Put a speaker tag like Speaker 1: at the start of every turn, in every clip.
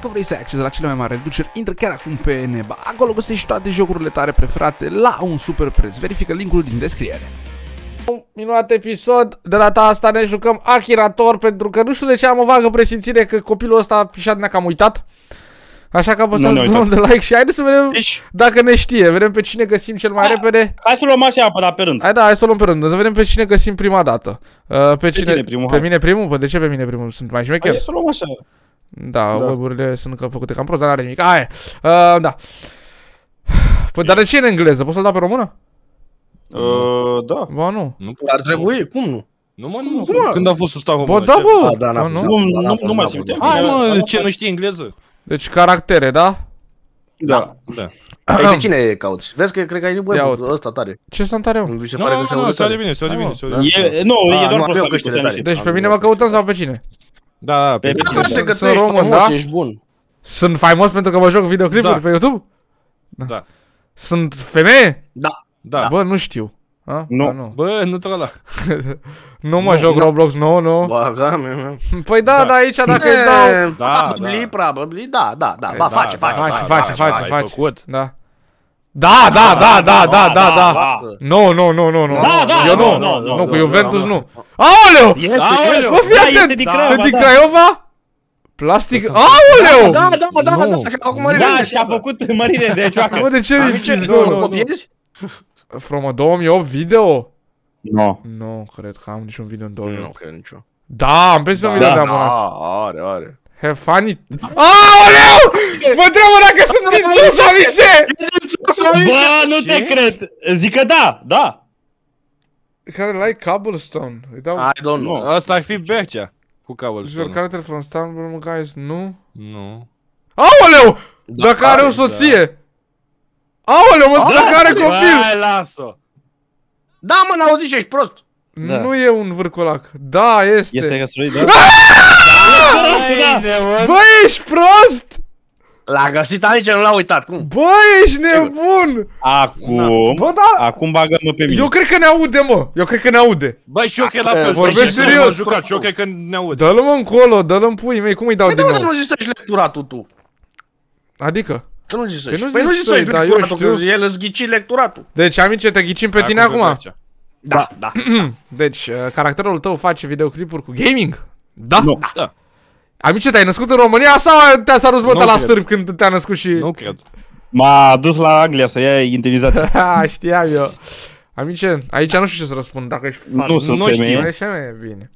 Speaker 1: Dacă vrei să ai acces la cele mai mari reduceri, intră chiar acum pe Neba. Acolo găsești toate jocurile tale preferate la un super preț. Verifică linkul din descriere. Un minunat episod, de data asta ne jucăm Akirator pentru că nu știu de ce am o vagă presimțire că copilul ăsta a pișat ne-a cam uitat. Așa că apăsați
Speaker 2: Nu ne-a
Speaker 1: butonul de like și haideți să vedem
Speaker 3: Deci,
Speaker 1: dacă ne știe. Vedem pe cine găsim cel mai
Speaker 2: Ah.
Speaker 1: repede.
Speaker 2: Hai să luăm așa apă, dar pe rând.
Speaker 1: Hai da, hai să o luăm pe rând, să vedem pe cine găsim prima dată. Uh, pe cine?
Speaker 2: tine primul,
Speaker 1: pe
Speaker 2: hai.
Speaker 1: mine primul? Păi de ce pe mine primul? Sunt mai șmecher?
Speaker 2: Hai să luăm așa.
Speaker 1: Da,
Speaker 2: Da.
Speaker 1: weburile sunt încă făcute cam prost, dar n-are nimic. Aia, uh, da. Păi dar de ce în engleză? Poți să-l dau pe română?
Speaker 2: Uh, da.
Speaker 1: Ba nu.
Speaker 3: nu
Speaker 4: Ar trebui, cum nu?
Speaker 3: Nu mă, nu.
Speaker 4: Cum, mă?
Speaker 3: Când a fost să stau
Speaker 1: Bă, da, bă!
Speaker 4: Ah, da, n-a
Speaker 1: Bă,
Speaker 4: fost,
Speaker 1: nu?
Speaker 2: Nu,
Speaker 4: da,
Speaker 2: nu,
Speaker 4: da,
Speaker 2: nu mai
Speaker 4: da,
Speaker 2: simte.
Speaker 4: da.
Speaker 3: Hai mă, ce nu știi engleză?
Speaker 1: Deci caractere, da?
Speaker 2: Da.
Speaker 3: Da.
Speaker 4: Păi pe cine cauți? Vezi că cred că ai
Speaker 1: Ia
Speaker 4: web
Speaker 1: uite.
Speaker 4: ăsta tare.
Speaker 1: Ce sunt tare, mă?
Speaker 4: Mi se
Speaker 3: Nu,
Speaker 4: pare că se
Speaker 3: nu,
Speaker 4: aude
Speaker 3: se aude
Speaker 4: tare.
Speaker 3: bine, se aude
Speaker 1: Hai,
Speaker 3: bine,
Speaker 1: mă.
Speaker 3: se aude bine.
Speaker 2: E, nu,
Speaker 4: Ah,
Speaker 2: e doar
Speaker 4: nu,
Speaker 2: prost
Speaker 4: avem
Speaker 2: la
Speaker 4: căștile
Speaker 2: putea
Speaker 4: tare.
Speaker 2: niște.
Speaker 1: Deci pe mine mă căutăm sau pe cine?
Speaker 3: Da, da, pe
Speaker 2: Pe-
Speaker 3: bine.
Speaker 4: Da, frate, că tu
Speaker 1: Sunt
Speaker 4: ești
Speaker 1: român,
Speaker 4: frumos,
Speaker 1: da?
Speaker 4: ești bun.
Speaker 1: Sunt faimos pentru că mă joc videoclipuri
Speaker 3: Da.
Speaker 1: pe YouTube?
Speaker 3: Da.
Speaker 1: Sunt femeie?
Speaker 4: Da.
Speaker 3: Da.
Speaker 1: Bă, nu știu. A?
Speaker 2: Nu.
Speaker 1: Ba, nu.
Speaker 3: Bă, nu te ăla.
Speaker 1: nu mă joc Roblox, nu, nu.
Speaker 4: Baga mea.
Speaker 1: Păi da,
Speaker 3: Da.
Speaker 1: da, aici dacă îi dau...
Speaker 3: Da,
Speaker 4: Probably,
Speaker 3: da.
Speaker 4: probably, da, da, da.
Speaker 1: E,
Speaker 4: Ba,
Speaker 1: da,
Speaker 4: face,
Speaker 1: da,
Speaker 4: face,
Speaker 1: face,
Speaker 4: face,
Speaker 1: face, face,
Speaker 3: ai
Speaker 1: face.
Speaker 3: făcut.
Speaker 1: Da. Da, da, da, da, da, da, da.
Speaker 2: da.
Speaker 1: Nu, nu, nu, nu, nu.
Speaker 2: Da, da,
Speaker 1: Eu nu,
Speaker 2: nu, nu, nu,
Speaker 1: nu, cu
Speaker 2: nu,
Speaker 1: Juventus
Speaker 3: nu,
Speaker 1: nu. Aoleu!
Speaker 4: Este,
Speaker 3: Aoleu!
Speaker 4: este.
Speaker 1: Bă, fii
Speaker 2: Da,
Speaker 1: atent!
Speaker 2: este din Craiova,
Speaker 1: E din
Speaker 2: da.
Speaker 1: Craiova? Plastic? Aoleu!
Speaker 4: Da, da, da,
Speaker 3: Nu.
Speaker 4: da, și-a făcut mărire.
Speaker 2: Da, și-a făcut mărire de cioacă.
Speaker 1: Bă, de ce
Speaker 4: Amice,
Speaker 1: mințiți?
Speaker 4: nu,
Speaker 1: Nu,
Speaker 4: nu
Speaker 1: nu.
Speaker 4: copiezi?
Speaker 1: From a 2008 video?
Speaker 2: Nu.
Speaker 1: Nu, cred că am niciun video în
Speaker 4: Nu
Speaker 1: 2008.
Speaker 4: cred nicio.
Speaker 1: Da, am peste un
Speaker 2: Da.
Speaker 1: milion de
Speaker 4: Da,
Speaker 1: abonați.
Speaker 4: are, are.
Speaker 1: Have funny. Aoleu! Mă întreabă dacă sunt din sus, amice!
Speaker 2: Bă, nu te
Speaker 3: Ce?
Speaker 2: cred. Zic că da, da.
Speaker 1: Care like cobblestone. Îi dau...
Speaker 4: I don't know.
Speaker 3: Asta ar fi Bercea. Cu
Speaker 1: Your
Speaker 3: cobblestone.
Speaker 1: character from Stumble, guys, nu?
Speaker 3: Nu.
Speaker 1: Aoleu!
Speaker 4: Da,
Speaker 1: Dacă are o
Speaker 4: are,
Speaker 1: soție! Aoleu, mă, dacă are copil!
Speaker 3: Hai, las-o.
Speaker 4: Da, mă, n-auzi și ești prost.
Speaker 2: Da.
Speaker 1: Nu e un vârcolac. Da, este.
Speaker 2: Este căsătorit, da?
Speaker 3: Hai,
Speaker 1: Bă, ești prost!
Speaker 4: L-a găsit aici, nu l-a uitat. Cum?
Speaker 1: Bă, ești nebun!
Speaker 2: Acum,
Speaker 1: Bă, da,
Speaker 2: acum bagă-mă pe mine.
Speaker 1: eu cred că ne aude, mă. Eu cred că ne aude.
Speaker 3: Bă, și eu cred la fel.
Speaker 1: Vorbesc
Speaker 3: să știi,
Speaker 1: serios.
Speaker 3: m-am jucat și eu cred că ne aude.
Speaker 1: Dă-l mă încolo, dă-l în pui mei, cum îi dau
Speaker 4: Păi de
Speaker 1: din
Speaker 4: unde
Speaker 1: nou?
Speaker 4: nu zici să-și lecturatul tu?
Speaker 1: Adică?
Speaker 4: Că nu zici
Speaker 1: Păi
Speaker 4: să-și.
Speaker 1: nu
Speaker 4: Păi nu
Speaker 1: zici
Speaker 4: zici să-și
Speaker 1: să-i, dar eu
Speaker 4: lecturatul,
Speaker 1: știu.
Speaker 4: că el îți ghici lecturatul.
Speaker 1: Deci, amice, te ghicim pe
Speaker 3: Hai,
Speaker 1: tine
Speaker 3: cu
Speaker 1: acum.
Speaker 3: Bercea.
Speaker 4: Da, da.
Speaker 1: Deci, uh, caracterul tău face videoclipuri cu gaming? Da.
Speaker 2: Nu.
Speaker 3: Da.
Speaker 1: Amice, te-ai născut în România sau te-a s-a războtat
Speaker 3: Nu
Speaker 1: la
Speaker 3: cred.
Speaker 1: sârb când te-a născut și...
Speaker 3: Nu cred.
Speaker 2: M-a dus la Anglia să ia indemnizație.
Speaker 1: Ha, știam eu. Amice, aici nu știu ce să răspund, dacă ești fan.
Speaker 2: Nu sunt
Speaker 3: nu
Speaker 2: femeie.
Speaker 1: Nu ești femeie, bine.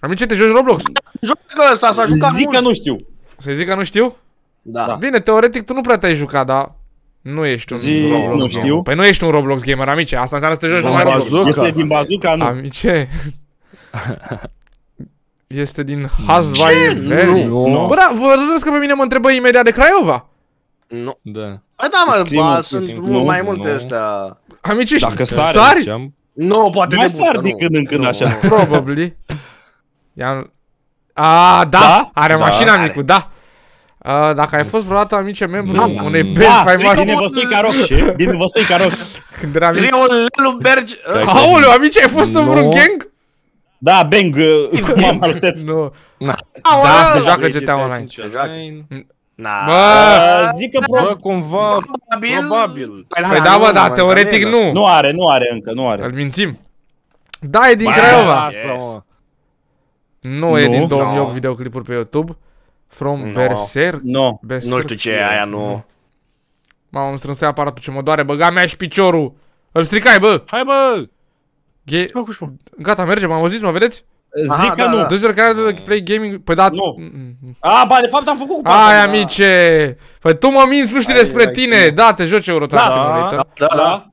Speaker 1: Amice, te joci Roblox?
Speaker 4: Joacă ăsta, s-a jucat
Speaker 2: Zic
Speaker 4: mult.
Speaker 2: că nu știu.
Speaker 1: Să-i zic că nu știu?
Speaker 4: Da.
Speaker 2: Da.
Speaker 1: Bine, teoretic tu nu prea te-ai jucat, dar nu ești un
Speaker 2: Zi,
Speaker 1: Roblox
Speaker 2: nu
Speaker 1: gamer.
Speaker 2: știu.
Speaker 1: Păi nu ești un Roblox gamer, amice. Asta înseamnă să te joci
Speaker 3: Bun,
Speaker 1: numai Roblox.
Speaker 3: bazooka.
Speaker 2: Este din bazuca, nu.
Speaker 1: Amice. Este din Hasvai Valley.
Speaker 3: Nu.
Speaker 2: Nu.
Speaker 1: Bă, da, vă vedeți că pe mine mă întrebă imediat de Craiova.
Speaker 4: Nu.
Speaker 3: Da.
Speaker 4: Păi da, mă,
Speaker 2: Scrie
Speaker 4: ba,
Speaker 2: mult,
Speaker 4: sunt
Speaker 2: scrie.
Speaker 4: mult mai
Speaker 3: Nu,
Speaker 4: multe
Speaker 3: nu.
Speaker 4: astea.
Speaker 1: Amice,
Speaker 2: Dacă
Speaker 1: știi-
Speaker 2: sare,
Speaker 1: sari?
Speaker 3: Ce-am-
Speaker 4: Nu, poate
Speaker 2: Mai
Speaker 4: de
Speaker 2: sar
Speaker 4: bucă,
Speaker 2: din
Speaker 4: nu.
Speaker 2: când în când
Speaker 4: Nu,
Speaker 2: așa.
Speaker 4: nu.
Speaker 1: Probably. Ia... A, da,
Speaker 2: Da?
Speaker 1: are
Speaker 3: Da,
Speaker 1: mașina
Speaker 4: are.
Speaker 1: micu, da. A, dacă ai fost vreodată amice membru
Speaker 3: Da.
Speaker 1: unei
Speaker 2: Da,
Speaker 1: benzi faimoase
Speaker 2: din Văstoi rock. Din Văstoi rock.
Speaker 1: când era mic.
Speaker 4: Scrie un Lelu Bergi.
Speaker 3: Cred că-
Speaker 1: Aoleu, amice, ai fost în vreun
Speaker 3: Nu.
Speaker 1: gang?
Speaker 2: Da, bang, uh, cu mama lui Steț.
Speaker 1: Nu.
Speaker 3: Na.
Speaker 1: Da, se
Speaker 4: Aoleu.
Speaker 1: joacă
Speaker 3: Uite,
Speaker 1: GTA
Speaker 3: te-ai
Speaker 1: Online.
Speaker 3: ținut
Speaker 4: joacă.
Speaker 3: online.
Speaker 4: Na.
Speaker 1: Bă,
Speaker 2: Uh, Zic că
Speaker 3: Bă,
Speaker 2: pro...
Speaker 3: cumva,
Speaker 4: Probabil.
Speaker 3: probabil.
Speaker 1: păi da, bă, dar teoretic nu.
Speaker 2: Nu are, nu are încă, nu are.
Speaker 1: Îl mințim. Da, e din
Speaker 2: Ba,
Speaker 1: Craiova.
Speaker 3: Lasă-mă.
Speaker 1: Nu e
Speaker 2: Nu.
Speaker 1: din 2008
Speaker 4: No.
Speaker 1: videoclipuri pe YouTube. From
Speaker 4: No.
Speaker 1: Berserk.
Speaker 2: Nu.
Speaker 1: Berserk.
Speaker 4: Nu știu ce e aia, nu.
Speaker 1: Mamă, îmi strânsea aparatul ce mă doare, băga mea și piciorul. Îl stricai, bă.
Speaker 3: Hai, bă!
Speaker 1: Ge-
Speaker 4: Ce fac, mă?
Speaker 1: Gata, merge, m-am auzit, mă vedeți?
Speaker 2: Zic
Speaker 4: Aha,
Speaker 2: că
Speaker 4: da,
Speaker 2: nu.
Speaker 4: da.
Speaker 1: Deci care de play gaming, păi da...
Speaker 2: Nu.
Speaker 1: Mm, mm.
Speaker 2: A, ba, de fapt am făcut cu
Speaker 1: Ai,
Speaker 2: patru, da.
Speaker 1: amice! Păi tu mă minți, nu știi
Speaker 2: Hai,
Speaker 1: despre
Speaker 2: hai,
Speaker 1: tine!
Speaker 2: hai.
Speaker 1: Da, te joci Euro Truck
Speaker 2: Da.
Speaker 1: Simulator.
Speaker 4: Da, da.
Speaker 2: Da?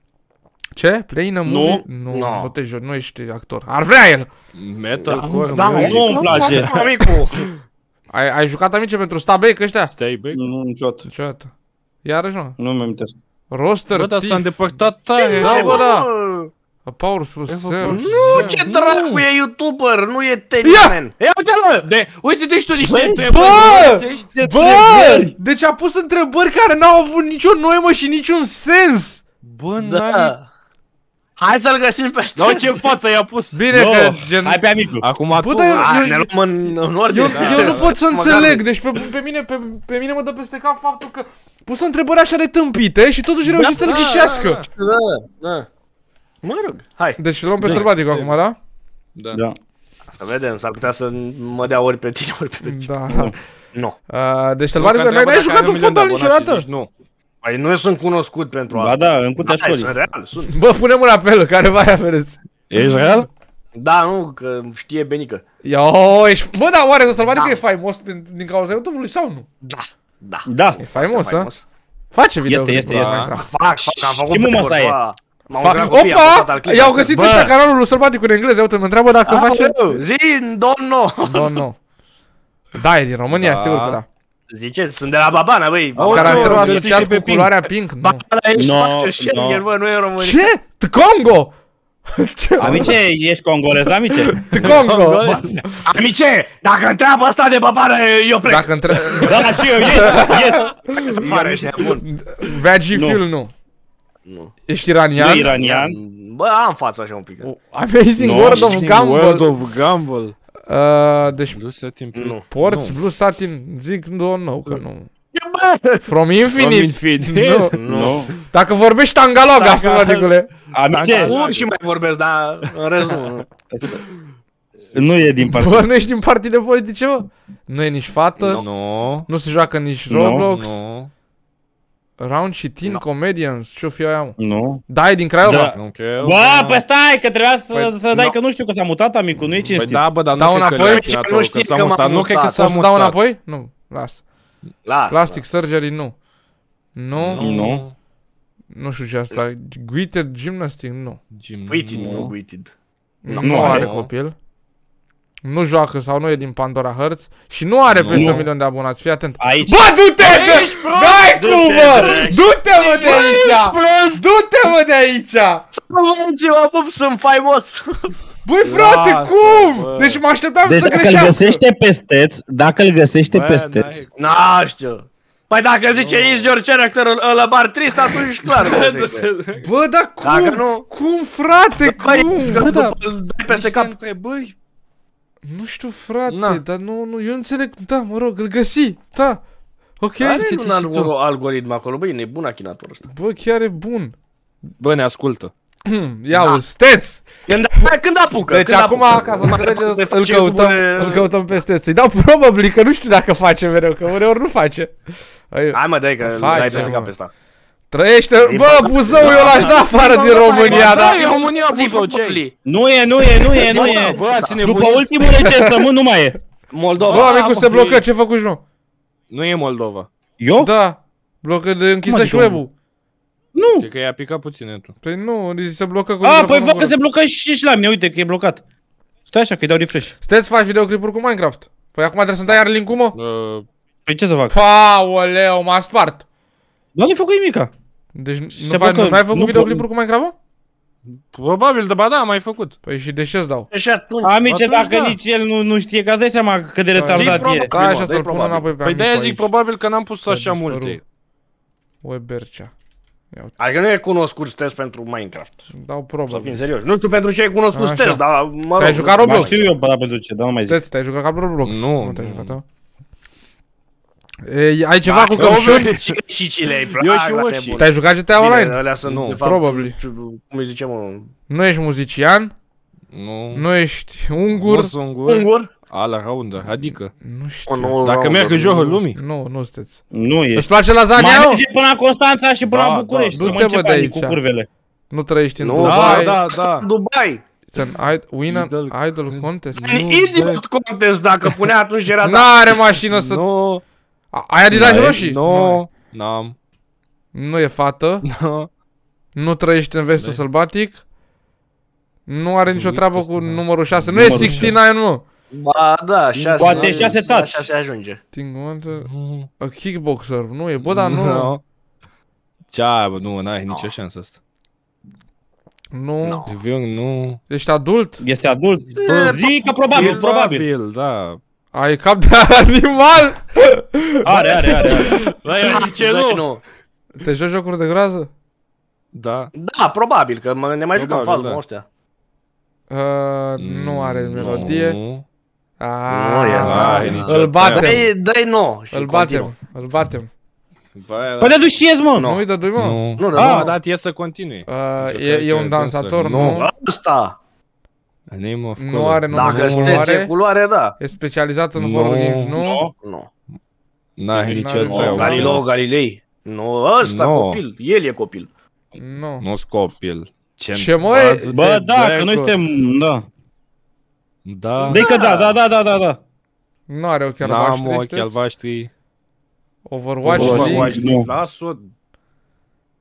Speaker 1: Ce? Play in a
Speaker 2: Nu.
Speaker 1: movie? Nu,
Speaker 4: No.
Speaker 1: nu te joci, nu ești actor. Ar vrea el!
Speaker 3: Metalcore,
Speaker 4: Da,
Speaker 3: music.
Speaker 2: Nu îmi place.
Speaker 4: Amicu.
Speaker 1: Ai, ai jucat amice pentru Stabake ăștia?
Speaker 3: Stai, bă.
Speaker 2: Nu, niciodată.
Speaker 1: Niciodată. Iarăși, mă.
Speaker 2: Nu mi amintesc.
Speaker 1: Roster
Speaker 3: Bă, dar s-a
Speaker 1: Thief.
Speaker 3: îndepărtat tare.
Speaker 1: Da, bă, da.
Speaker 4: Bă,
Speaker 1: A Power Plus
Speaker 3: făcut-
Speaker 1: Surf.
Speaker 4: Nu, ce dracu e YouTuber, nu e tennisman. Ia uite-l!
Speaker 3: De, uite, deci tu niște
Speaker 2: Băi,
Speaker 3: întrebări.
Speaker 1: bă!
Speaker 3: înțelegi?
Speaker 1: Bă!
Speaker 2: Întrebări!
Speaker 1: Deci a pus întrebări care n-au avut nicio noimă și niciun sens!
Speaker 3: Bă, n-are...
Speaker 4: Da. Hai să-l găsim pe
Speaker 3: Da, ce față i-a pus.
Speaker 1: Bine
Speaker 2: No,
Speaker 1: că gen...
Speaker 2: Hai pe amicul.
Speaker 3: Acum
Speaker 1: Bă,
Speaker 3: tu,
Speaker 1: dar eu-
Speaker 4: A, ne luăm în, în ordine.
Speaker 1: Eu,
Speaker 4: da.
Speaker 1: eu nu pot să
Speaker 4: Măcar-
Speaker 1: înțeleg, deci pe, pe, mine, pe, pe mine mă dă peste cap faptul că pus o întrebare așa de tâmpite și totuși reușit să-l
Speaker 3: da,
Speaker 1: ghicească.
Speaker 3: da,
Speaker 4: Da, da. Mă rog, hai.
Speaker 1: Deci luăm pe
Speaker 3: Da,
Speaker 1: sălbatic
Speaker 3: sigur.
Speaker 1: acum, da?
Speaker 3: Da.
Speaker 2: Da.
Speaker 4: Să vedem, s-ar putea să mă dea ori pe tine, ori pe tine.
Speaker 1: Da.
Speaker 4: Nu.
Speaker 1: Uh, deci
Speaker 3: Nu,
Speaker 1: sălbatic,
Speaker 3: că
Speaker 1: n-ai
Speaker 3: întreabă
Speaker 1: n-ai
Speaker 3: dacă
Speaker 1: jucat
Speaker 3: are
Speaker 1: un
Speaker 3: un milion de
Speaker 1: fotbal
Speaker 3: abonați și
Speaker 1: niciodată?
Speaker 3: zici Nu.
Speaker 4: Păi nu sunt cunoscut pentru
Speaker 2: Ba
Speaker 4: asta.
Speaker 2: da, în curtea
Speaker 4: Hai,
Speaker 2: școlii.
Speaker 4: sunt real, sunt.
Speaker 1: Bă, pune mâna pe el, care vai aveți.
Speaker 3: Ești real?
Speaker 4: Da, nu, că știe Benică.
Speaker 1: Yo, ești... Bă, da, oare sălbatic
Speaker 4: Da.
Speaker 1: e faimos din, din cauza YouTube-ului sau nu?
Speaker 4: Da, da.
Speaker 2: Da.
Speaker 1: E faimos,
Speaker 4: Foarte
Speaker 1: a? Face video.
Speaker 2: Este, este, este.
Speaker 4: Fac, fac, am făcut
Speaker 2: Și muma
Speaker 4: pe
Speaker 2: sa e.
Speaker 4: ceva. M-am
Speaker 1: Fa-
Speaker 4: uitat la copii, am făcut
Speaker 1: Opa!
Speaker 4: al clipului.
Speaker 1: I-au găsit
Speaker 3: Bă.
Speaker 1: ăștia canalul lui Sălbatic în engleză, uite, mă întreabă dacă
Speaker 4: Ah,
Speaker 1: face...
Speaker 4: bă, Zi, domno!
Speaker 1: Nu, nu. Da, e din România,
Speaker 3: Da.
Speaker 1: sigur că da.
Speaker 4: Ziceți, sunt de la Babana, băi.
Speaker 3: Auzi,
Speaker 1: Caracterul
Speaker 3: bă,
Speaker 1: asociat
Speaker 3: găsește
Speaker 1: cu
Speaker 3: pe ping.
Speaker 1: culoarea pink, nu.
Speaker 4: Babana e
Speaker 2: No,
Speaker 4: no, Schengen,
Speaker 2: no.
Speaker 4: bă, nu e în România.
Speaker 1: Ce? Congo! Ce?
Speaker 2: Amice, ești congolez, amice?
Speaker 1: Congo!
Speaker 4: Amice, dacă întreabă asta de Babana, eu plec.
Speaker 1: Dacă între...
Speaker 2: Da, și eu, yes, yes.
Speaker 4: Să pare ăștia, bun.
Speaker 1: Vagi
Speaker 2: Nu.
Speaker 1: Phil, nu.
Speaker 4: Nu.
Speaker 1: Ești iranian?
Speaker 2: Nu iranian.
Speaker 4: Bă, am fața așa un pic.
Speaker 1: Amazing
Speaker 2: Nu,
Speaker 1: World of
Speaker 3: World
Speaker 1: Gumball.
Speaker 3: of Gamble.
Speaker 1: Uh, deci,
Speaker 3: Blue Satin
Speaker 4: Nu.
Speaker 1: porți Blue Satin, zic don't know, că nu.
Speaker 4: Bă,
Speaker 1: From Infinite.
Speaker 3: Infinite.
Speaker 1: Nu.
Speaker 2: Nu.
Speaker 1: Dacă vorbești tangalog,
Speaker 3: Dacă-
Speaker 1: astăvaticule.
Speaker 2: Amice,
Speaker 4: Ur și mai vorbesc, dar în rest nu.
Speaker 2: nu e din partea.
Speaker 1: Bă, nu ești din partide politice, bă? Nu e nici fată,
Speaker 3: Nu.
Speaker 1: nu se joacă nici
Speaker 2: Nu.
Speaker 1: Roblox.
Speaker 3: Nu.
Speaker 1: Round și Teen Comedians, ce-o fi aia, mă?
Speaker 2: Nu.
Speaker 1: Dai din Craiova?
Speaker 2: Da.
Speaker 3: Ok.
Speaker 2: Bă, păi stai, că trebuia să,
Speaker 1: Păi,
Speaker 2: să dai
Speaker 1: nu.
Speaker 2: că nu știu că s-a mutat amicul, nu e
Speaker 3: Păi
Speaker 2: cinstit.
Speaker 3: da, bă, dar nu
Speaker 1: Dau
Speaker 3: cred că
Speaker 1: înapoi?
Speaker 3: le-a chinat
Speaker 4: Nu
Speaker 3: acolo,
Speaker 4: știi
Speaker 3: că s-a
Speaker 4: că m-am
Speaker 3: mutat. Nu cred că
Speaker 4: mutat.
Speaker 3: s-a
Speaker 1: Să dau
Speaker 3: mutat.
Speaker 1: înapoi? Nu, las.
Speaker 4: Las.
Speaker 1: Plastic surgery, nu. Nu?
Speaker 2: Nu.
Speaker 1: Nu știu ce asta. Guited gymnastic, nu.
Speaker 3: Gym.
Speaker 4: Uitid,
Speaker 2: Nu.
Speaker 4: nu uitid.
Speaker 1: Nu,
Speaker 2: Nu
Speaker 1: nu are
Speaker 2: are.
Speaker 1: copil. Nu joacă sau nu e din Pandora Hearts și nu are
Speaker 3: Nu.
Speaker 1: peste un
Speaker 2: Nu.
Speaker 1: milion de abonați. Fii atent.
Speaker 2: Aici.
Speaker 1: Bă, du-te! că- Dai
Speaker 2: Du-te,
Speaker 1: cum, bă!
Speaker 2: drăgi.
Speaker 1: Du-te, mă, de aici! Du-te, mă, de aici!
Speaker 4: Ce mă pup, sunt faimos.
Speaker 1: Băi, frate,
Speaker 3: Lasă,
Speaker 1: cum?
Speaker 3: bă.
Speaker 1: Deci mă așteptam
Speaker 2: Deci
Speaker 1: să
Speaker 2: dacă îl
Speaker 1: greșească.
Speaker 2: găsește pe steț, dacă îl găsește
Speaker 3: Bă,
Speaker 2: pe
Speaker 3: n-ai-
Speaker 2: steț,
Speaker 4: N-a, știu. Păi dacă zice is your character ăla bar trist, atunci clar că zice.
Speaker 1: Bă, dar cum?
Speaker 4: Dacă nu-
Speaker 1: Cum, frate,
Speaker 4: Băi,
Speaker 1: cum?
Speaker 4: că
Speaker 3: Bă, da.
Speaker 4: după îl dai peste cap.
Speaker 3: întrebări.
Speaker 1: Nu știu, frate,
Speaker 3: Na.
Speaker 1: dar nu, nu, eu înțeleg, da, mă rog, îl găsi, da. Ok,
Speaker 4: Are
Speaker 3: Uite-te
Speaker 4: un
Speaker 3: și
Speaker 4: alg-
Speaker 3: tu.
Speaker 4: algoritm acolo, băi, e nebun achinatorul ăsta.
Speaker 1: bă, chiar e bun.
Speaker 3: Bă, ne ascultă.
Speaker 1: Ia
Speaker 4: Da.
Speaker 1: uzi, steți!
Speaker 4: Când, hai, când apucă?
Speaker 1: Deci
Speaker 4: când
Speaker 1: acum,
Speaker 4: apucă?
Speaker 1: ca să
Speaker 4: Mai
Speaker 1: înțelegeți,
Speaker 4: de
Speaker 1: îl
Speaker 4: face
Speaker 1: căutăm,
Speaker 4: lucrurile-
Speaker 1: îl căutăm pe steți. Îi dau probably, că nu știu dacă face mereu, că uneori nu face. Ai,
Speaker 4: Hai mă, dai că îl
Speaker 1: Face,
Speaker 4: dai peste
Speaker 1: mă.
Speaker 4: cap pe ăsta.
Speaker 1: Trăiește,
Speaker 4: Din
Speaker 1: bă,
Speaker 4: păcate-
Speaker 1: Buzău, eu l-aș da afară din România,
Speaker 3: Da,
Speaker 1: da?
Speaker 3: e România, Buzău, ce
Speaker 2: nu e, nu e, nu e, nu
Speaker 3: Bă,
Speaker 2: e.
Speaker 3: bă, ați
Speaker 2: După
Speaker 3: nebunit.
Speaker 2: ultimul recensământ nu mai e.
Speaker 4: Moldova.
Speaker 1: Bă, amicul
Speaker 3: mă,
Speaker 1: se
Speaker 3: e-
Speaker 1: blocă, ce făcuși, nu?
Speaker 3: Nu e Moldova.
Speaker 2: Eu?
Speaker 1: Da, blocă de închisă
Speaker 2: Cum
Speaker 1: și
Speaker 2: adică?
Speaker 1: web-ul.
Speaker 2: Nu.
Speaker 3: Cred că i-a picat puțin netul.
Speaker 1: Păi nu, li se blocă cu
Speaker 2: A, păi
Speaker 1: microfonul
Speaker 2: văd că
Speaker 1: gură.
Speaker 2: se blocă și și la mine, uite că e blocat. Stai așa, că-i dau refresh.
Speaker 1: Steți, faci videoclipuri cu Minecraft. Păi acum trebuie să-mi dai iar link-ul, mă?
Speaker 3: Uh,
Speaker 2: Păi ce să fac?
Speaker 1: Paoleu, m-a spart.
Speaker 2: Nu am făcut nimica.
Speaker 1: Deci nu,
Speaker 2: Se
Speaker 1: faci,
Speaker 2: blocă-
Speaker 1: nu ai făcut
Speaker 2: nu
Speaker 1: videoclipuri cu Minecraft, mă?
Speaker 3: probabil, da, ba da, am mai făcut.
Speaker 1: Păi și de ce-ți dau?
Speaker 4: Și atunci,
Speaker 2: Amice,
Speaker 3: Atunci
Speaker 2: dacă
Speaker 3: da.
Speaker 2: nici el nu, nu știe, că îți dai seama cât de retardat
Speaker 3: probabil.
Speaker 2: e.
Speaker 1: Da, așa
Speaker 4: dai
Speaker 1: să-l pun
Speaker 4: probabil.
Speaker 1: înapoi pe
Speaker 3: Păi de-aia
Speaker 1: amicul
Speaker 3: zic
Speaker 1: aici.
Speaker 3: probabil că n-am pus
Speaker 1: Că a
Speaker 3: așa
Speaker 1: dispărut.
Speaker 3: multe.
Speaker 1: Webercea.
Speaker 4: Adică nu e cunoscut Stes pentru Minecraft.
Speaker 1: Dau
Speaker 4: Să
Speaker 1: probă.
Speaker 4: fim serios. Nu știu pentru ce e cunoscut
Speaker 1: Așa.
Speaker 4: Stes, dar mă rog.
Speaker 1: Te-ai jucat
Speaker 2: Mai
Speaker 1: Roblox?
Speaker 2: știu eu, bă, da, pentru ce, dar nu mai zic.
Speaker 1: Steți, te-ai jucat ca Roblox?
Speaker 3: Nu,
Speaker 1: Nu te-ai
Speaker 3: nu.
Speaker 1: jucat, da? E, ai ceva
Speaker 4: Da,
Speaker 1: cu
Speaker 4: eu
Speaker 1: căușuri?
Speaker 4: Și, și ce le-ai
Speaker 3: Eu și
Speaker 4: la
Speaker 3: eu
Speaker 4: nebun.
Speaker 3: și-
Speaker 1: Te-ai jucat GTA
Speaker 4: Bine,
Speaker 1: Online?
Speaker 4: alea sunt,
Speaker 3: Nu,
Speaker 4: de fapt,
Speaker 1: probably.
Speaker 4: cum îi zice, mă,
Speaker 1: Nu ești muzician?
Speaker 3: Nu.
Speaker 1: Nu ești ungur?
Speaker 3: Nu sunt ungur.
Speaker 4: ungur?
Speaker 3: Ala raundă, adică.
Speaker 1: Nu știu.
Speaker 4: O nouă
Speaker 3: Dacă
Speaker 4: roundă,
Speaker 3: merg în
Speaker 4: nu-
Speaker 3: jocul lumii.
Speaker 1: Nu, nu sunteți.
Speaker 2: Nu e.
Speaker 1: Îți place lasagna?
Speaker 2: Mai
Speaker 1: mă?
Speaker 2: merge până la Constanța și până
Speaker 3: Da,
Speaker 2: la
Speaker 3: da,
Speaker 2: București.
Speaker 1: da.
Speaker 2: Să mă
Speaker 1: Du-te, bă,
Speaker 2: începe
Speaker 1: de
Speaker 2: ani cu
Speaker 1: aici.
Speaker 2: curvele.
Speaker 1: Nu trăiești în
Speaker 4: Nu,
Speaker 1: Dubai?
Speaker 3: Da, da, da.
Speaker 4: Dubai.
Speaker 1: It's an id- win an
Speaker 3: Idol-
Speaker 1: idol contest?
Speaker 3: Nu,
Speaker 4: Un idiot contest dacă punea atunci era da.
Speaker 1: N-are mașină să...
Speaker 3: Nu,
Speaker 1: A- Ai Adidas
Speaker 2: Nu,
Speaker 1: roșii?
Speaker 3: nu, n-am.
Speaker 1: Nu e fată.
Speaker 3: Nu.
Speaker 1: Nu trăiești în vestul sălbatic. Nu are nicio
Speaker 3: Nimic
Speaker 1: treabă
Speaker 3: ăsta,
Speaker 1: cu
Speaker 3: da.
Speaker 1: numărul 6. Nu e
Speaker 2: Numărul
Speaker 1: 69, mă.
Speaker 4: Ba, da, șase.
Speaker 2: Poate șase
Speaker 4: la
Speaker 2: touch.
Speaker 4: șase ajunge.
Speaker 1: Think want a,
Speaker 3: Nu.
Speaker 1: a kickboxer. Nu e, bă, dar nu.
Speaker 3: Nu. Ce ai, bă, nu, n-ai nicio șansă asta.
Speaker 1: Nu.
Speaker 4: No.
Speaker 3: Evion, nu.
Speaker 1: Ești adult?
Speaker 2: Este adult. Bă, zi că probabil, probabil.
Speaker 3: Probabil, da.
Speaker 1: Ai cap de animal?
Speaker 2: Are, are, are. are.
Speaker 3: Bă, eu zice
Speaker 4: Deci
Speaker 3: nu.
Speaker 4: nu.
Speaker 1: Te joci jocuri de groază?
Speaker 3: Da.
Speaker 4: Da, probabil, că mă- ne mai jucăm
Speaker 3: Probabil,
Speaker 4: fazul
Speaker 3: da.
Speaker 4: ăștia.
Speaker 1: Uh, nu are melodie.
Speaker 3: Nu.
Speaker 1: Ah,
Speaker 4: Nu e,
Speaker 3: Ai nicio
Speaker 1: îl batem.
Speaker 4: Dă-i, dă-i no și
Speaker 1: Îl
Speaker 4: continuă.
Speaker 1: batem. Îl batem.
Speaker 3: Bă,
Speaker 2: Păi de duci și ies, mă!
Speaker 1: Nu-i dădui, mă.
Speaker 3: Nu.
Speaker 4: Nu, dar
Speaker 3: Ah,
Speaker 4: nu.
Speaker 3: da, e să continui.
Speaker 1: Uh, e, e un dansator,
Speaker 3: Nu.
Speaker 1: nu?
Speaker 4: Ăsta,
Speaker 3: Name of
Speaker 1: Nu
Speaker 3: color.
Speaker 1: are nume
Speaker 4: dacă
Speaker 1: de
Speaker 4: sunteți
Speaker 1: culoare.
Speaker 4: culoare, da.
Speaker 1: E specializat în
Speaker 3: Nu.
Speaker 1: horror games, nu?
Speaker 2: Nu.
Speaker 4: Nu.
Speaker 3: N-ai
Speaker 1: Deci
Speaker 3: nicio
Speaker 1: n-are-
Speaker 3: treabă.
Speaker 1: Oh,
Speaker 4: Galileo Galilei. Nu, ăsta
Speaker 3: Nu.
Speaker 4: copil. El e copil.
Speaker 1: Nu.
Speaker 3: Nu scopil.
Speaker 1: Ce, mă, e-
Speaker 3: bază
Speaker 2: Bă,
Speaker 3: de
Speaker 2: da, că
Speaker 3: dracu.
Speaker 2: noi suntem... Da.
Speaker 3: Da.
Speaker 2: Deci că da, da, da, da, da, da.
Speaker 1: Nu are ochi
Speaker 3: N-am
Speaker 1: albaștri,
Speaker 3: ochi
Speaker 1: știți?
Speaker 3: albaștri.
Speaker 1: Overwatch,
Speaker 2: Overwatch,
Speaker 1: League,
Speaker 2: nu.
Speaker 3: Las-o.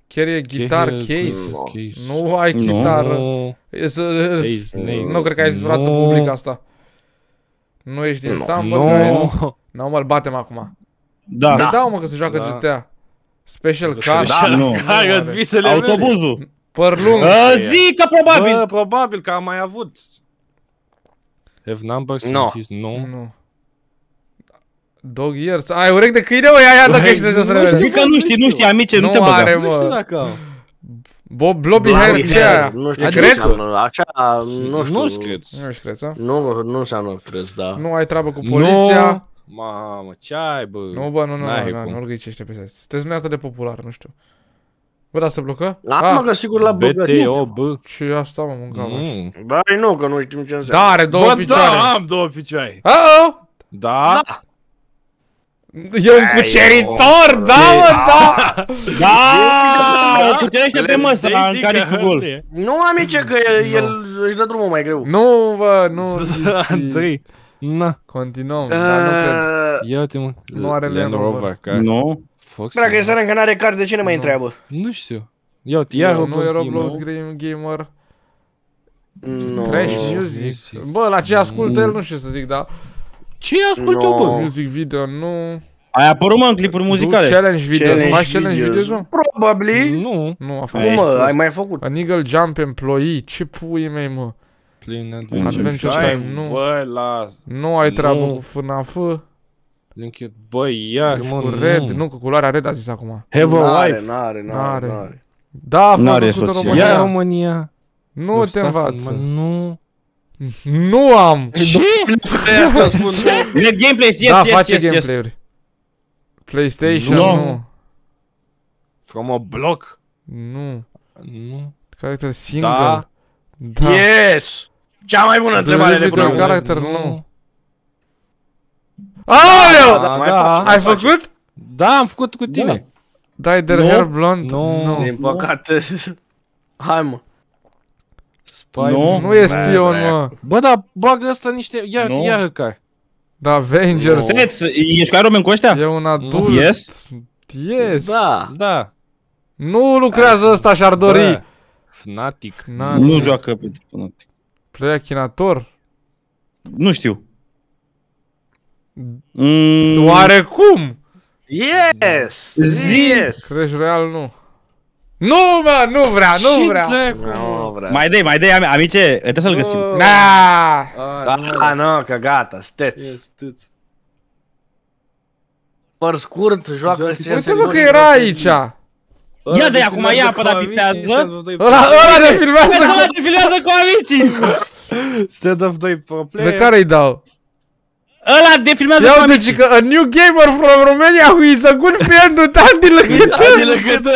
Speaker 1: Carry guitar case.
Speaker 3: Case.
Speaker 1: Nu ai
Speaker 2: Nu.
Speaker 1: chitară.
Speaker 3: Nu.
Speaker 1: E să-
Speaker 3: Case, Nate.
Speaker 1: Nu cred că ai zis vreodată
Speaker 3: Nu.
Speaker 1: public asta. Nu ești din Stumble,
Speaker 3: Nu.
Speaker 1: guys. Nu, mă, îl batem acum.
Speaker 2: Da.
Speaker 1: Da, da mă, că se joacă
Speaker 3: Da.
Speaker 1: GTA. Special car.
Speaker 3: Da,
Speaker 2: Nu.
Speaker 3: Hai,
Speaker 1: are.
Speaker 3: că visele mele.
Speaker 2: Autobuzul.
Speaker 1: Păr lung.
Speaker 2: Uh, zi că probabil.
Speaker 3: Bă, probabil că am mai avut. Have numbers in
Speaker 4: No.
Speaker 3: his... Nu.
Speaker 1: Nu. Dog ears. Ai urechi de câine, mă, ia, ia, dacă ești deja să le vezi.
Speaker 2: Zi că nu știi, nu știi, amice, nu
Speaker 1: Nu
Speaker 2: te băga.
Speaker 1: are,
Speaker 3: Nu știu
Speaker 1: mă.
Speaker 3: dacă am.
Speaker 1: Bob, Blobby
Speaker 4: Blobby
Speaker 1: hair, ce
Speaker 4: hair,
Speaker 1: aia?
Speaker 4: Nu știu
Speaker 1: E
Speaker 4: ce
Speaker 1: creț?
Speaker 4: înseamnă. Așa, nu știu.
Speaker 3: Nu scrieți.
Speaker 1: Nu ești creț, a?
Speaker 4: Nu, nu înseamnă creț, da.
Speaker 1: Nu ai treabă cu poliția.
Speaker 3: Mamă, ce ai, bă?
Speaker 1: Nu, bă, nu, nu,
Speaker 3: N-ai
Speaker 1: nu, nu,
Speaker 3: cum.
Speaker 1: nu-l ghicește pe site. Sunteți dumneavoastră de popular, nu știu. Bă, da, se blocă?
Speaker 4: Da, mă, că sigur la băgat.
Speaker 3: BTO, bă.
Speaker 1: Ce e asta, mă, mânca, mă?
Speaker 3: Nu.
Speaker 4: Bă, nu, că nu știm ce înseamnă.
Speaker 1: Da, are două
Speaker 3: Bă,
Speaker 1: picioare.
Speaker 3: da, am două picioare.
Speaker 1: Uh-oh!
Speaker 3: Da?
Speaker 4: Da.
Speaker 1: E un cuceritor, da, mă, da!
Speaker 2: Da, o cucerește pe măsă în
Speaker 3: Ridică
Speaker 2: cariciul gol.
Speaker 3: hârtie.
Speaker 4: Nu, amice, că el, el își dă drumul mai greu.
Speaker 1: Nu, bă, nu.
Speaker 3: Andrei. Na.
Speaker 1: Continuăm, dar nu cred.
Speaker 4: Uh,
Speaker 3: Ia uite mă.
Speaker 1: Nu are Land Rover.
Speaker 3: care.
Speaker 2: Nu.
Speaker 3: Fox.
Speaker 4: Bra, că să că n-are card, de ce ne mai
Speaker 1: Nu.
Speaker 4: întreabă?
Speaker 3: Nu știu. Ia uite, ia
Speaker 1: Nu, nu e
Speaker 3: Roblox
Speaker 1: Roblox
Speaker 3: Game,
Speaker 1: Game Gamer.
Speaker 4: Nu.
Speaker 1: Trash music.
Speaker 3: music.
Speaker 1: Bă, la ce ascultă el, nu știu să zic, dar
Speaker 3: Ce ascult
Speaker 4: No.
Speaker 3: eu, bă?
Speaker 1: music video, nu.
Speaker 2: Ai apărut, mă, în clipuri muzicale.
Speaker 1: Challenge video,
Speaker 4: Challenge
Speaker 1: faci challenge
Speaker 4: videos.
Speaker 1: video? nu?
Speaker 4: Probably.
Speaker 3: Nu.
Speaker 1: Nu, a
Speaker 4: Cum,
Speaker 1: făcut.
Speaker 4: mă, ai mai făcut?
Speaker 1: A Nigel Jump Employee, ce pui mei, mă?
Speaker 3: Plain
Speaker 1: Adventure
Speaker 3: Adventure
Speaker 1: Time, nu.
Speaker 3: Bă, la
Speaker 1: Nu ai treabă
Speaker 3: Nu.
Speaker 1: cu FNAF,
Speaker 3: Link it. Bă, iar,
Speaker 1: ești
Speaker 3: mă,
Speaker 1: cu Red, nu, cu culoarea Red a zis acum.
Speaker 3: Have a
Speaker 4: N-are,
Speaker 3: life.
Speaker 4: n-are,
Speaker 1: N-are.
Speaker 4: n-are, n-are.
Speaker 1: Da, a
Speaker 2: N-are
Speaker 1: fost făcut în
Speaker 2: social.
Speaker 3: Ia
Speaker 1: România.
Speaker 3: România.
Speaker 1: Nu te
Speaker 3: Stați, mă,
Speaker 1: învață.
Speaker 3: Nu.
Speaker 1: Nu am!
Speaker 3: Ce?
Speaker 2: Net gameplay, yes,
Speaker 1: Da,
Speaker 2: yes,
Speaker 1: face
Speaker 2: yes, yes.
Speaker 1: gameplay-uri. PlayStation,
Speaker 2: Nu.
Speaker 1: nu.
Speaker 3: From a block.
Speaker 1: Nu.
Speaker 3: Nu.
Speaker 1: Character single.
Speaker 3: Da.
Speaker 1: Da.
Speaker 4: Yes! Cea mai bună întrebare de
Speaker 1: Video
Speaker 4: până acum.
Speaker 1: character, nu. Aoleu!
Speaker 4: Da, mai
Speaker 3: da.
Speaker 4: fac,
Speaker 1: Ai
Speaker 4: mai fac.
Speaker 1: făcut?
Speaker 3: Da, am făcut cu tine.
Speaker 1: Dai de
Speaker 2: Nu.
Speaker 1: hair blond?
Speaker 3: Nu.
Speaker 1: Nu.
Speaker 4: Din păcate. Hai, mă.
Speaker 3: Spider.
Speaker 2: Nu.
Speaker 1: Nu e spion, mă.
Speaker 3: Bă, da, bagă ăsta niște... Ia,
Speaker 2: Nu.
Speaker 3: ia care.
Speaker 1: Da, Avengers.
Speaker 4: Nu.
Speaker 2: Teț, ești cu Iron Man cu ăștia?
Speaker 1: E un adult.
Speaker 2: Yes.
Speaker 1: Yes.
Speaker 4: Da.
Speaker 3: Da.
Speaker 1: Nu lucrează ăsta și-ar dori.
Speaker 3: Bă, Fnatic.
Speaker 1: Na,
Speaker 2: Nu joacă pe Fnatic.
Speaker 1: Play achinator?
Speaker 2: Nu știu. Mm,
Speaker 1: Oarecum?
Speaker 4: Yes!
Speaker 2: Zi!
Speaker 4: Yes!
Speaker 1: Crash Royale nu. Nu, mă, nu vrea, nu
Speaker 3: Ce
Speaker 1: vrea.
Speaker 3: dracu?
Speaker 4: Nu vrea.
Speaker 2: Mai dai, mai dai, ami- amice, trebuie să-l găsim.
Speaker 3: Bă.
Speaker 1: Na.
Speaker 4: Da, nu, că gata, steți. Păr scurt, joacă
Speaker 1: Uite mă că era aici.
Speaker 2: Ia de acum, ia pe la bifează.
Speaker 1: Ăla, ăla ne filmează
Speaker 2: Ăla
Speaker 1: cu...
Speaker 2: te filmează cu amicii!
Speaker 3: Stand of 2 pro player.
Speaker 1: Pe care îi dau?
Speaker 2: Ăla te filmează
Speaker 1: Ia
Speaker 2: cu
Speaker 1: uite
Speaker 2: amicii!
Speaker 1: că a new gamer from Romania who is a good friend with Andy Lăgâtă.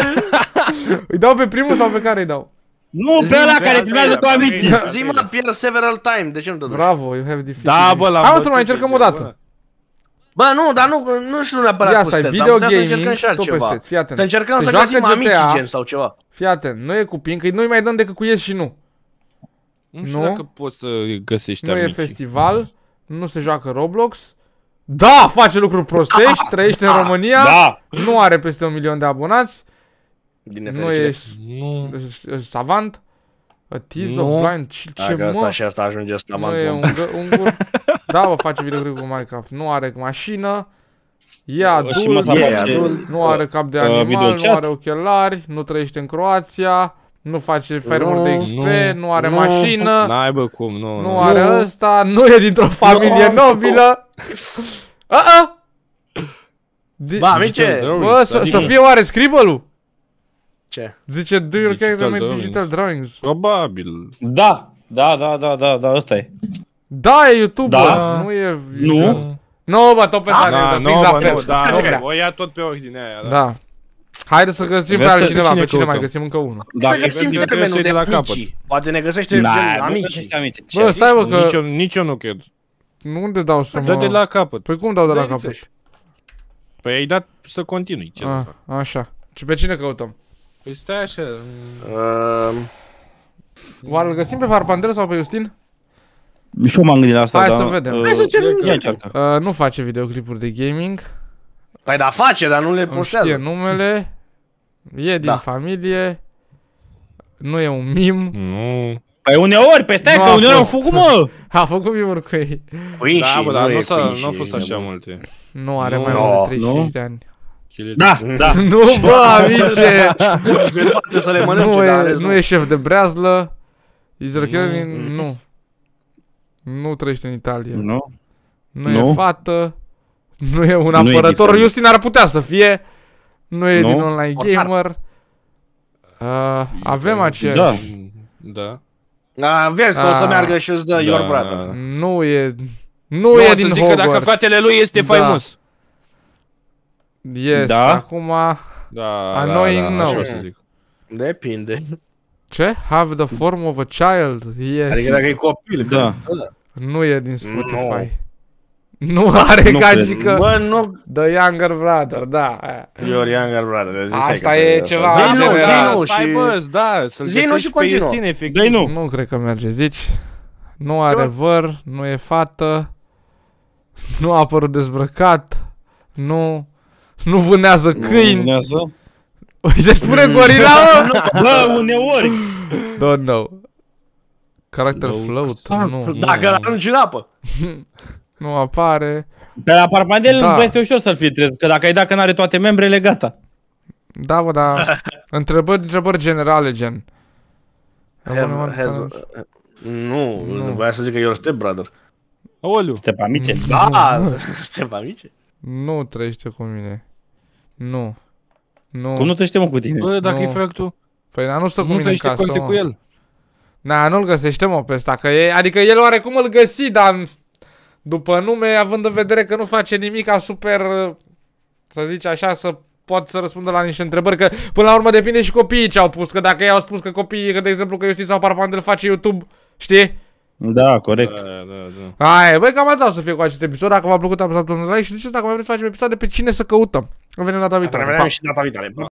Speaker 1: Îi dau pe primul sau pe care îi dau?
Speaker 2: Nu, pe
Speaker 4: Zi,
Speaker 2: ăla
Speaker 4: pe
Speaker 2: care
Speaker 4: al
Speaker 2: filmează cu
Speaker 4: doilea, pe
Speaker 2: amicii!
Speaker 4: Zi mă, pierd several time, de ce nu te duci?
Speaker 1: Bravo, you have defeated
Speaker 3: Da,
Speaker 1: me.
Speaker 3: bă, l-am
Speaker 1: Hai mă să
Speaker 3: bătut
Speaker 1: mai încercăm
Speaker 3: pe
Speaker 1: o dată.
Speaker 4: Bă, nu, dar nu, nu știu neapărat
Speaker 1: Ia
Speaker 4: cu
Speaker 1: asta e
Speaker 4: steț,
Speaker 1: video
Speaker 4: am putea să încercăm
Speaker 1: gaming,
Speaker 4: și
Speaker 1: tot
Speaker 4: altceva.
Speaker 1: peste, fii atent.
Speaker 4: Să încercăm
Speaker 1: Se
Speaker 4: să
Speaker 1: joacă
Speaker 4: găsim
Speaker 1: GTA.
Speaker 4: amicii gen sau ceva.
Speaker 1: Fii atent, nu e cu pin, că nu-i mai dăm decât cu yes și nu.
Speaker 3: Nu știu
Speaker 1: Nu?
Speaker 3: dacă poți să găsești
Speaker 1: Nu e
Speaker 3: amicii.
Speaker 1: festival, nu se joacă Roblox. Da, face lucruri prostești, trăiește în România,
Speaker 2: Da!
Speaker 1: nu are peste un milion de abonați,
Speaker 4: Din
Speaker 1: nu
Speaker 4: nefericire.
Speaker 1: e
Speaker 3: Nu.
Speaker 1: e savant. A tease
Speaker 3: Nu.
Speaker 1: of blind, ce, ce
Speaker 4: Dacă asta
Speaker 1: mă?
Speaker 4: și asta ajunge ăsta,
Speaker 1: Nu e
Speaker 4: mă.
Speaker 1: un, gă- un gur. Da, bă, face videoclip cu Minecraft. Nu are mașină. E
Speaker 2: Și
Speaker 1: adult.
Speaker 2: măsa
Speaker 4: E
Speaker 2: face-
Speaker 4: adult.
Speaker 1: Nu are cap de
Speaker 2: Uh,
Speaker 1: animal, nu
Speaker 2: videochat?
Speaker 1: are ochelari, nu trăiește în Croația, nu face firmuri de
Speaker 4: Nu,
Speaker 1: XP,
Speaker 3: nu,
Speaker 1: nu are
Speaker 4: nu.
Speaker 1: mașină,
Speaker 3: N-ai bă cum, nu.
Speaker 1: nu are ăsta, nu e dintr-o familie
Speaker 4: Nu.
Speaker 1: nobilă. A-a! Di-
Speaker 4: Ba, amice,
Speaker 1: Bă, să, să fie oare scribălul?
Speaker 4: Ce?
Speaker 1: Zice, do your
Speaker 3: Digital
Speaker 1: character make
Speaker 3: drawings.
Speaker 1: digital drawings?
Speaker 3: Probabil.
Speaker 2: Da, da, da, da, da, da, ăsta e.
Speaker 1: Da, e YouTube,
Speaker 2: Da.
Speaker 1: nu e...
Speaker 2: Nu.
Speaker 1: Nu, bă, tot pe
Speaker 4: Da,
Speaker 1: sare,
Speaker 3: Da,
Speaker 1: fix
Speaker 3: nu,
Speaker 1: la
Speaker 3: bă,
Speaker 1: fel.
Speaker 3: nu, da,
Speaker 1: Nu
Speaker 3: nu,
Speaker 1: vrea.
Speaker 3: o ia tot pe ordinea aia, da.
Speaker 1: Da. Haide să găsim pe
Speaker 2: Vezi că-
Speaker 1: altcineva,
Speaker 3: cine
Speaker 1: pe cine mai
Speaker 3: căutăm?
Speaker 1: găsim încă unul.
Speaker 4: Să
Speaker 2: Dacă
Speaker 4: găsim
Speaker 3: vezi că
Speaker 4: termenul
Speaker 3: trebuie să
Speaker 4: de
Speaker 3: iei de la
Speaker 4: amici. Poate ne găsește
Speaker 2: Da,
Speaker 4: gen
Speaker 2: nu
Speaker 4: amici.
Speaker 2: găsește amici.
Speaker 1: Bă, stai bă, că...
Speaker 3: Nici eu, nici eu nu cred.
Speaker 1: Nu unde dau să
Speaker 3: Dă de
Speaker 1: mă...
Speaker 3: la capăt.
Speaker 1: Păi cum dau de la
Speaker 4: Dă
Speaker 1: capăt?
Speaker 4: refresh.
Speaker 3: Păi ai dat să continui. Ce
Speaker 1: Ah,
Speaker 3: să fac?
Speaker 1: așa. Și pe cine căutăm?
Speaker 3: Păi stai așa.
Speaker 4: Um,
Speaker 1: Oare îl găsim pe Farpandel sau pe Justin?
Speaker 2: Și eu m-am gândit la asta,
Speaker 1: Hai
Speaker 2: dar...
Speaker 1: să vedem.
Speaker 2: uh,
Speaker 4: Hai să cerem.
Speaker 2: Ia încearcă.
Speaker 1: Uh, nu face videoclipuri de gaming.
Speaker 4: Păi da, face, dar nu le
Speaker 1: Îmi știe
Speaker 4: postează.
Speaker 1: numele. E din
Speaker 4: Da.
Speaker 1: familie. Nu e un mim.
Speaker 3: Nu.
Speaker 2: Păi uneori, pe stai
Speaker 1: Nu
Speaker 2: că
Speaker 1: a
Speaker 2: uneori am
Speaker 1: fost.
Speaker 2: făcut, mă!
Speaker 1: A făcut mimuri cu ei.
Speaker 4: Păi
Speaker 3: Da,
Speaker 4: și
Speaker 3: bă, dar
Speaker 4: e
Speaker 3: nu, s-a,
Speaker 4: păi
Speaker 3: nu a
Speaker 4: și
Speaker 3: fost
Speaker 4: e
Speaker 3: așa
Speaker 4: nebun.
Speaker 3: multe.
Speaker 1: Nu are
Speaker 3: Nu.
Speaker 1: mai
Speaker 4: No,
Speaker 1: mult de 35
Speaker 2: nu?
Speaker 1: de ani.
Speaker 3: Chile-
Speaker 2: Da, da.
Speaker 1: Nu, bă, amice!
Speaker 4: Poate să le mănânce,
Speaker 1: nu,
Speaker 4: dar
Speaker 1: e,
Speaker 4: rest
Speaker 1: nu e șef de breazlă. Izrael
Speaker 3: Nu.
Speaker 1: din... Nu. Nu trăiește în Italia.
Speaker 2: Nu?
Speaker 1: Nu e
Speaker 2: Nu.
Speaker 1: fată. Nu e un
Speaker 2: Nu e
Speaker 1: apărător.
Speaker 2: diferit.
Speaker 1: Justin ar putea să fie. Nu e
Speaker 2: Nu.
Speaker 1: din online
Speaker 4: Portar.
Speaker 1: gamer. Uh, avem aceeași.
Speaker 2: Da.
Speaker 3: Da.
Speaker 4: A, vezi că o să
Speaker 1: Ah.
Speaker 4: meargă și îți dă your
Speaker 3: Da.
Speaker 4: brother.
Speaker 1: Nu e... Nu,
Speaker 3: Nu
Speaker 1: e
Speaker 3: o să
Speaker 1: din
Speaker 3: zic că dacă
Speaker 1: Hogwarts.
Speaker 3: fratele lui este
Speaker 1: Da.
Speaker 3: faimos.
Speaker 1: Yes,
Speaker 2: Da?
Speaker 1: acum...
Speaker 3: Da,
Speaker 1: Annoying,
Speaker 3: da, da,
Speaker 1: no.
Speaker 3: așa o să zic.
Speaker 4: Depinde.
Speaker 1: Ce? Have the form of a child. Yes.
Speaker 4: Adică dacă e copil. că-
Speaker 2: Da.
Speaker 1: Nu e din Spotify. Nu are
Speaker 2: Nu
Speaker 1: ca
Speaker 2: cred.
Speaker 1: și că...
Speaker 4: Bă, nu...
Speaker 1: The Younger Brother, da. aia.
Speaker 4: Your younger brother. zis
Speaker 1: Asta
Speaker 4: că
Speaker 1: e
Speaker 4: pe-
Speaker 1: ceva
Speaker 4: Zi nu,
Speaker 1: general.
Speaker 4: zi nu
Speaker 3: Stai
Speaker 4: și...
Speaker 3: bă, da, să-l
Speaker 4: Zi nu
Speaker 3: găsești
Speaker 4: și
Speaker 3: pe
Speaker 4: continuă.
Speaker 3: Justin, efectiv.
Speaker 2: Dă-i nu.
Speaker 1: Nu cred că merge, zici? Nu are văr, nu e fată, nu a apărut dezbrăcat, nu... Nu vânează câini.
Speaker 2: Urmează.
Speaker 1: Se spune gorila, mă!
Speaker 2: Bă, uneori.
Speaker 1: Don't know. Character
Speaker 3: Float.
Speaker 1: float, nu.
Speaker 4: Dacă îl arunci în apă.
Speaker 1: Nu apare.
Speaker 2: Pe la Parpadel
Speaker 1: Da.
Speaker 2: da. este ușor să-l filtrezi, că dacă ai dat că n-are toate membrele, gata.
Speaker 1: Da, bă, da. Întrebări, întrebări generale, gen.
Speaker 4: Have- has- Nu,
Speaker 1: Nu.
Speaker 4: voia să zic că your step brother.
Speaker 3: Oliu.
Speaker 2: Stepa mice.
Speaker 4: Da, step amice.
Speaker 1: Nu trăiește cu mine. Nu. Nu.
Speaker 2: Cum nu te știm cu tine?
Speaker 3: Bă, dacă
Speaker 1: Nu.
Speaker 3: e fractul,
Speaker 1: Păi, dar nu stă cu
Speaker 3: nu
Speaker 1: mine
Speaker 3: te
Speaker 1: în
Speaker 3: știi
Speaker 1: casă,
Speaker 3: cu
Speaker 1: mă.
Speaker 3: el.
Speaker 1: Na, nu-l găsește, mă, pe ăsta, că e, adică el oarecum îl găsi, dar după nume, având în vedere că nu face nimic super, să zici așa, să pot să răspundă la niște întrebări, că până la urmă depinde și copiii ce au pus, că dacă ei au spus că copiii, că de exemplu că Iustin sau Parpandel face YouTube, știi?
Speaker 2: Da, corect.
Speaker 3: Da, da, da.
Speaker 1: Hai, băi, cam asta o să fie cu acest episod, dacă v-a plăcut, apăsați un like și ziceți dacă mai vreți să facem episoade pe cine să căutăm. Revenim data viitoare.
Speaker 4: Revenim și data viitoare.